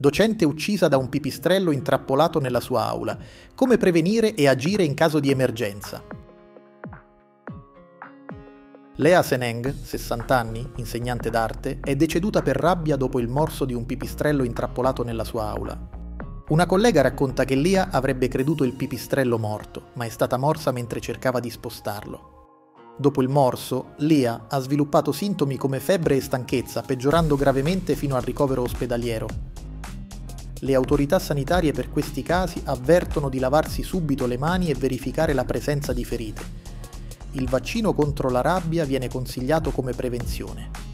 Docente uccisa da un pipistrello intrappolato nella sua aula. Come prevenire e agire in caso di emergenza. Lea Seneng, 60 anni, insegnante d'arte, è deceduta per rabbia dopo il morso di un pipistrello intrappolato nella sua aula. Una collega racconta che Lea avrebbe creduto il pipistrello morto, ma è stata morsa mentre cercava di spostarlo. Dopo il morso, Lea ha sviluppato sintomi come febbre e stanchezza, peggiorando gravemente fino al ricovero ospedaliero. Le autorità sanitarie per questi casi avvertono di lavarsi subito le mani e verificare la presenza di ferite il vaccino contro la rabbia viene consigliato come prevenzione.